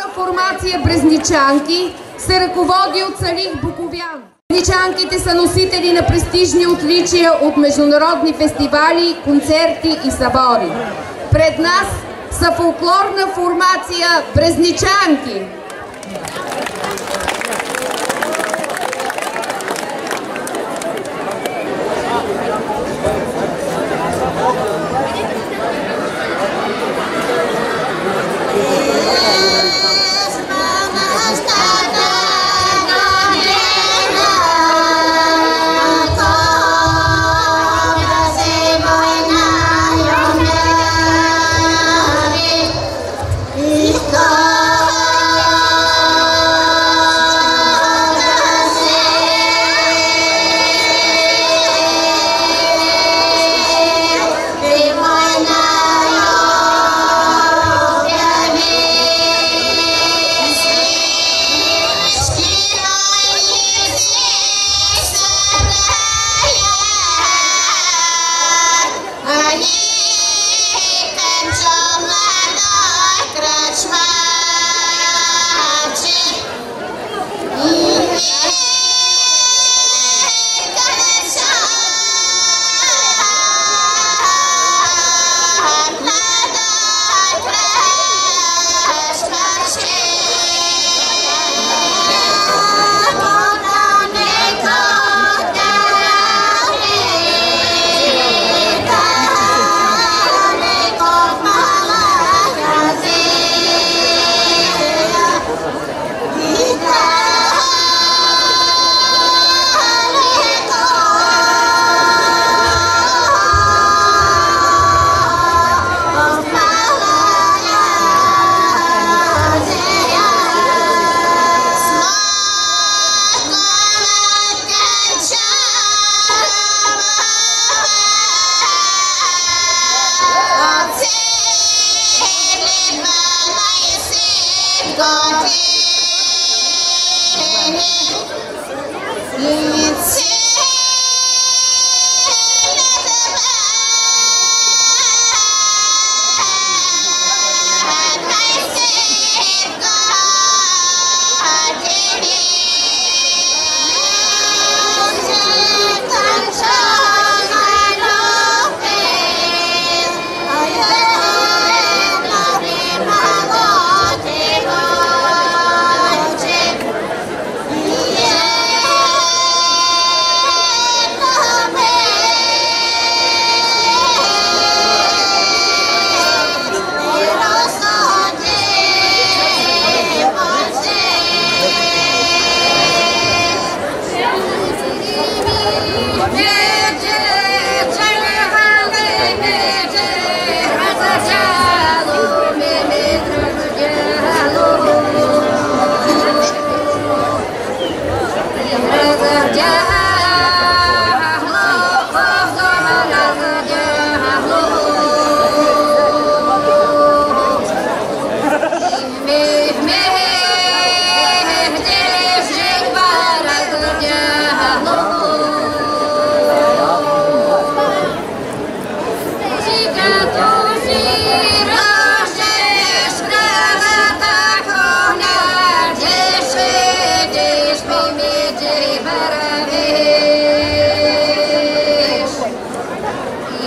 фолклорна формация Брезничанки се ръководи от Салих Буковян. Брезничанките са носители на престижни отличия от международни фестивали, концерти и събори. Пред нас са фолклорна формация Брезничанки. காற்றே.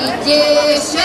Идите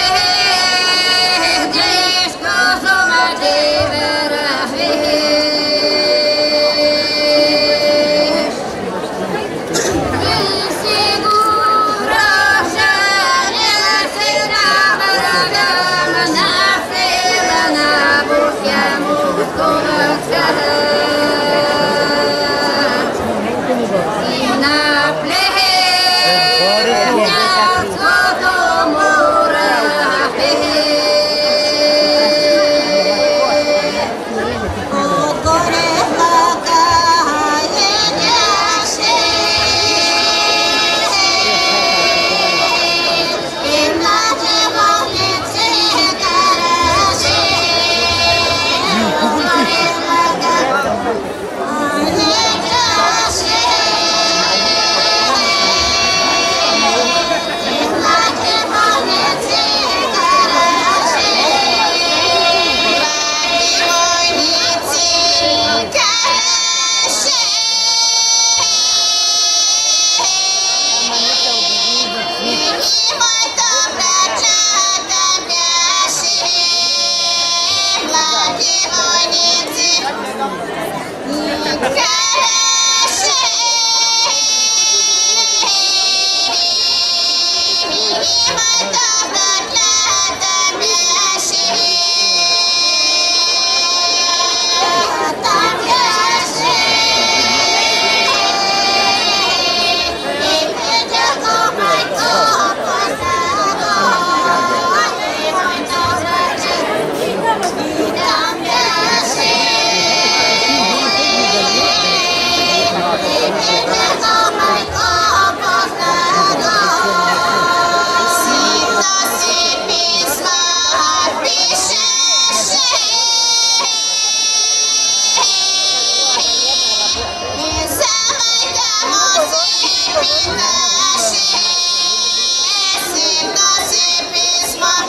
Hepimiz var.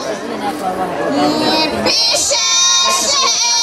Hepimiz var.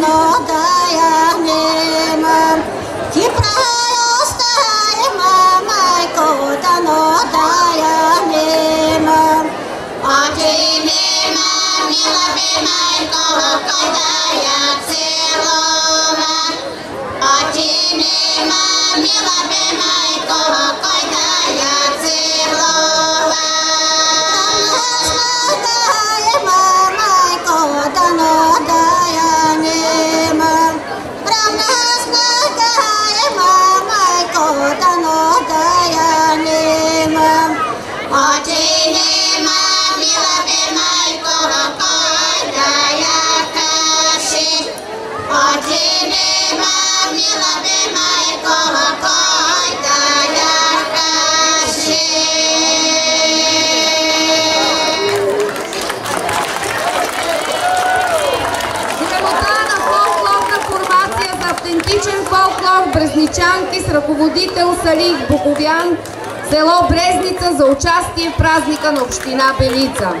Nó no daya ne mam Е брезничанки с ръководител Салих Боковян село Брезница за участие в празника на община Белица.